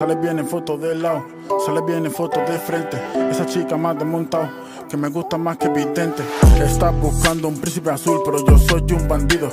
Sale bien en fotos de lado, sale bien en fotos de frente. Esa chica más desmontado, que me gusta más que vidente. Está buscando un príncipe azul, pero yo soy un bandido.